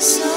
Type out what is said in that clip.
So